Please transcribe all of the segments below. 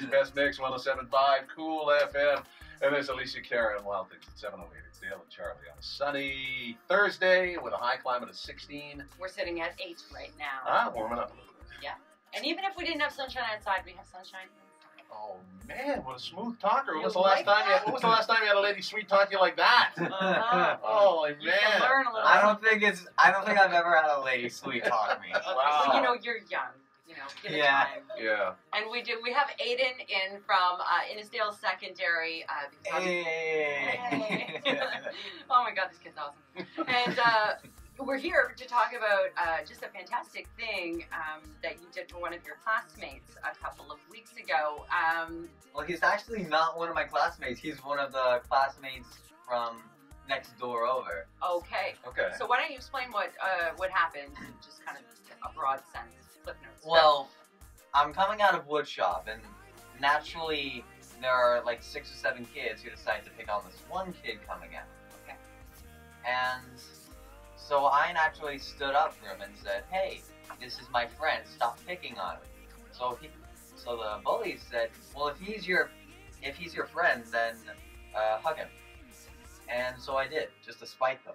Calgary's best mix, 107.5, Kool FM. And there's Alessia Cara and Wild Things at 708. It's Dale and Charlie on a sunny Thursday with a high climate of 16. We're sitting at eight right now. Ah, warming up a little bit. Yeah. And even if we didn't have sunshine outside, we have sunshine inside. Oh man, what a smooth talker! When was the last like time you had, when was the last time you had a lady sweet talk you like that? Uh-huh. Holy You can man! learn a little. I don't think it's. I don't think I've ever had a lady sweet talk me. Wow. Well, you know, you're young. You know, give it Yeah. time. Yeah. And we do. We have Aiden in from uh, Innisdale Secondary. Uh, Hey. Hey. oh my God, this kid's awesome. And uh, we're here to talk about uh, just a fantastic thing um, that you did for one of your classmates a couple of weeks ago. Um, well, he's actually not one of my classmates. He's one of the classmates from next door over. okay. Okay. So why don't you explain what uh, what happened, just kind of a broad sense, clip notes. Well, I'm coming out of woodshop, and naturally there are like six or seven kids who decide to pick on this one kid coming out. Okay. And so I naturally stood up for him and said, "Hey, this is my friend. Stop picking on him." So he, so the bully said, "Well, if he's your, if he's your friend, then uh, hug him." And so I did, just to spite them.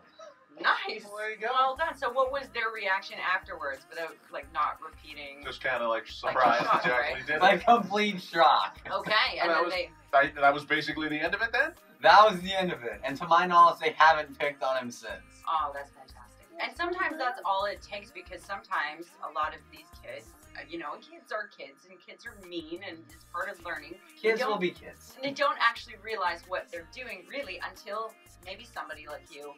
Nice. There you go. Well done. So what was their reaction afterwards, without like not repeating? Just kind of like Like surprised shocked, that you right? did My it. complete shock. Okay, and That then was- they. I, that was basically the end of it then. That was the end of it. And to my knowledge, they haven't picked on him since. Oh, that's fantastic. And sometimes that's all it takes because sometimes a lot of these kids, uh, you know, kids are kids and kids are mean and it's part of learning. Kids will be kids. And they don't actually realize what they're doing really until maybe somebody like you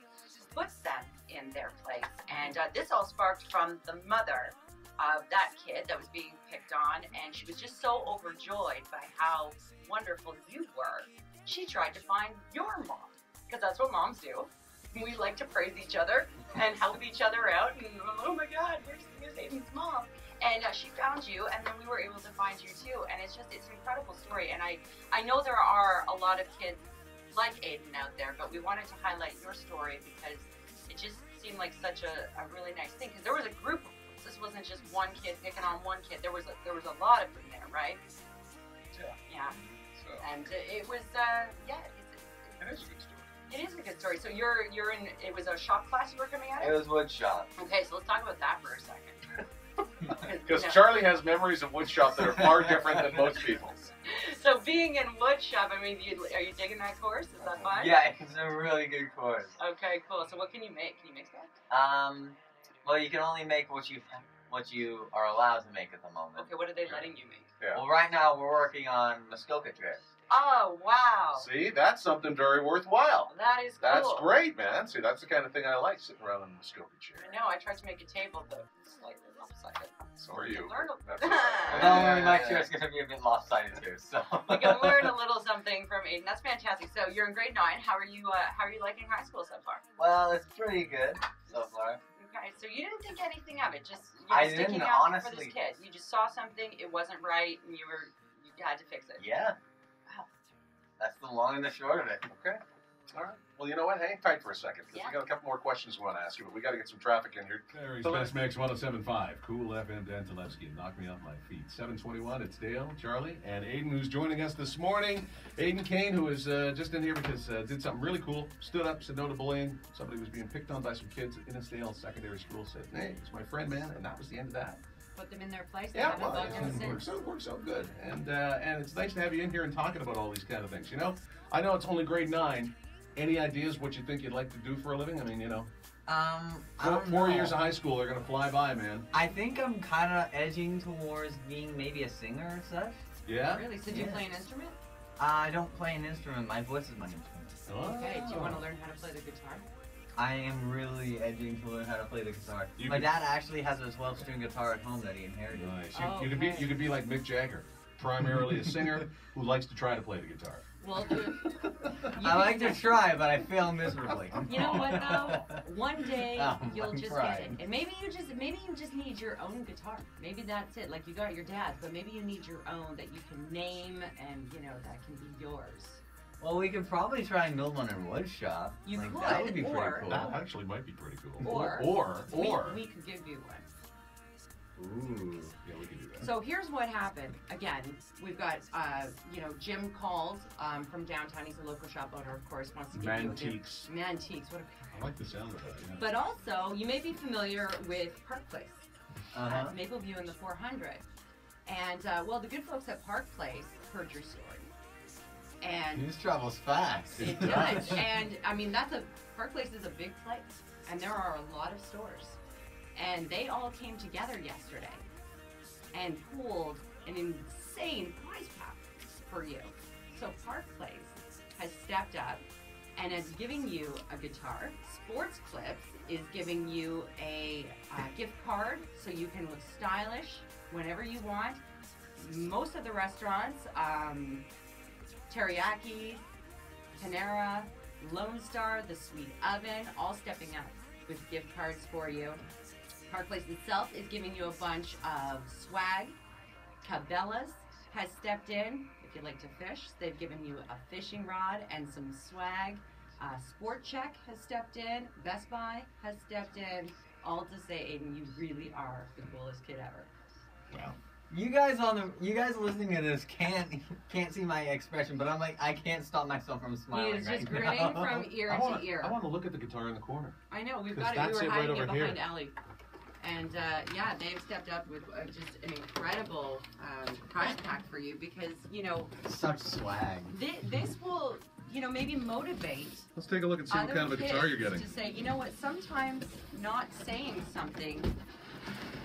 puts them in their place. And uh, this all sparked from the mother of that kid that was being picked on, and she was just so overjoyed by how wonderful you were. She tried to find your mom, because that's what moms do. We like to praise each other and help each other out. And oh my God, where's, where's Aiden's mom? And uh, she found you, and then we were able to find you too. And it's just it's an incredible story. And I I know there are a lot of kids like Aiden out there, but we wanted to highlight your story because it just seemed like such a, a really nice thing. Because there was a group of. This wasn't just one kid picking on one kid. There was a, there was a lot of them there, right? Yeah. Yeah. So And uh, it was uh, yeah. It's, it is a good story. it is a good story. So you're you're in. It was a shop class you were coming out It of. was woodshop. Okay, so let's talk about that for a second. Because You know. Charlie has memories of woodshop that are far different than most people's. So being in woodshop, I mean, you, are you digging that course? Is that fine? Yeah, it's a really good course. Okay, cool. So what can you make? Can you make that? Um, well, you can only make what you what you are allowed to make at the moment. Okay, what are they letting you make? Yeah. Well, right now we're working on Muskoka drift. Oh wow, See, that's something very worthwhile. that is cool. That's great, man. See, that's the kind of thing I like sitting around in the Muskoka chair. I know. I tried to make a table, but slightly lopsided. So are you. Learn a- That's Well, right. don't worry, my chair's gonna be a bit lopsided too. So we can learn a little something from Aiden. That's fantastic. So you're in grade nine. How are you? Uh, how are you liking high school so far? Well, it's pretty good so far. Okay, so you didn't think anything of it, just you know, I sticking didn't, out for honestly. this kid. You just saw something, it wasn't right, and you were you had to fix it. Yeah. Wow. That's the long and the short of it. Okay. All right. Well, you know what? Hang tight for a second because Yeah. we got a couple more questions we want to ask you, but we got to get some traffic in here. Clary's So Best Mix 1075, Kool FM Dan Talevsky, Knock Me Off My Feet. 721, it's Dale, Charlie, and Aiden, who's joining us this morning. Aiden Cane, who is uh, just in here because uh, did something really cool. Stood up, said no to bullying. Somebody was being picked on by some kids at Innisdale Secondary School. Said, hey, it's my friend, man, and that was the end of that. Put them in their place. Yeah, haven't well, bugged him it since. works out, works out good. And, uh, and it's nice to have you in here and talking about all these kind of things. You know, I know it's only grade nine. Any ideas what you think you'd like to do for a living? I mean, you know, Um, I four, don't four know. years of high school, they're going to fly by, man. I think I'm kind of edging towards being maybe a singer or such. Yeah? Really? So do you play an instrument? I don't play an instrument. My voice is my instrument. Okay. Do you Oh. want to learn how to play the guitar? I am really edging to learn how to play the guitar. You my could- dad actually has a 12 string guitar at home that he inherited. Nice. You, Oh, you could be you could be like Mick Jagger, primarily a singer who likes to try to play the guitar. Well, you, I like to try, but I fail miserably. You know what though? One day Oh, you'll I'm just trying. get it, and maybe you just maybe you just need your own guitar. Maybe that's it. Like you got your dad's, but maybe you need your own that you can name and you know that can be yours. Well, we could probably try and build one in wood shop. You like, could, That would be or- pretty cool. That actually might be pretty cool. Or- or We- or we, could give you one. Ooh. Yeah, we can do that. So here's what happened. Again, we've got, uh, you know, Jim called um, from downtown. He's a local shop owner, of course, wants to give you Mantiques. a Mantiques. What a I like the sound of that. Yeah. But also, you may be familiar with Park Place, Uh-huh. uh, Mapleview in the 400. And, uh, well, the good folks at Park Place heard your story. And News travels fast. it does. and, I mean, that's a, Park Place is a big place. And there are a lot of stores. And they all came together yesterday and pooled an insane prize pack for you. So Park Place has stepped up and is giving you a guitar. Sports Clips is giving you a uh, gift card so you can look stylish whenever you want. Most of the restaurants, um, Teriyaki, Panera, Lone Star, The Sweet Oven, all stepping up with gift cards for you. Park Place itself is giving you a bunch of swag. Cabela's has stepped in. If you'd like to fish, they've given you a fishing rod and some swag. Uh, Sport Chek has stepped in. Best Buy has stepped in. All to say, Aiden, you really are the coolest kid ever. Wow. You guys on the you guys listening to this can't can't see my expression, but I'm like I can't stop myself from smiling. He smiling is right just now. grinning from ear I to want, ear. I want to look at the guitar in the corner. I know we've got it. We that's were it right hiding over it behind here. Ellie, and uh, yeah, they've stepped up with uh, just an incredible um, prize pack for you because you know Such swag. thi- this will you know maybe motivate Let's take a look and see what kind of a guitar you're getting. to say, you know what? Sometimes not saying something.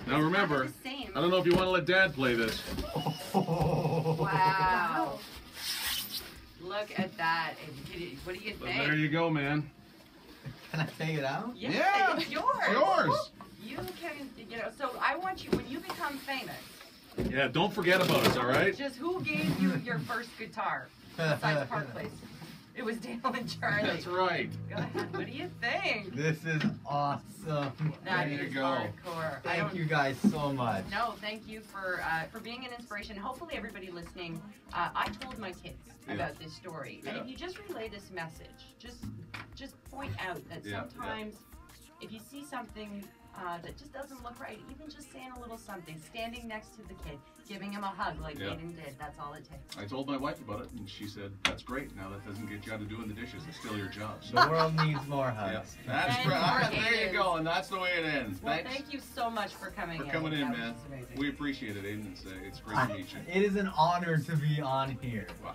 Now is remember, kinda the same. I don't know if you want to let Dad play this. Wow. Look at that. What do you But think? there you go, man. Can I take it out? Yeah, Yeah, it's yours. It's yours. You can, you know. So I want you when you become famous. Yeah, don't forget about us, all right? Just who gave you your first guitar besides Park Place? It was Dale and Charlie. That's right. Go ahead. What do you think? This is awesome. That There you go. hardcore. Thank you guys so much. No, thank you for uh, for being an inspiration. Hopefully, everybody listening. Uh, I told my kids Yeah. about this story, and if you just relay this message, just just point out that Yeah, yeah. sometimes if you see something uh, that just doesn't look right, even just saying a little something, standing next to the kid, giving him a hug like Yeah. Aiden did, that's all it takes. I told my wife about it, and she said, "That's great. Now that doesn't get you out of doing the dishes. It's still your job." So, The world needs more yeah, hugs. that's And great. All right, more there you go, and that's the way it ends. Well, Thanks thank you so much for coming for in. coming in, That man. We appreciate it, Aiden. It's, uh, it's great to meet you. It is an honor to be on here. Wow,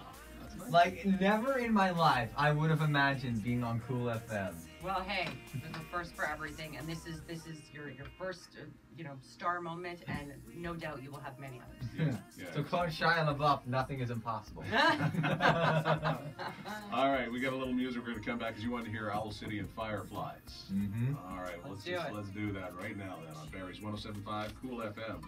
nice. Like never in my life I would have imagined being on Kool FM. Well, hey, there's a first for everything, and this is this is your your first, uh, you know, star moment, and no doubt you will have many others. Yeah, yeah. So quote Shia LaBeouf, nothing is impossible. All right, we got a little music. We're going to come back because you want to hear Owl City and Fireflies. mm-hmm. All right, well, let's Let's do just, it. let's do that right now then on Barrie's 107.5 Kool FM.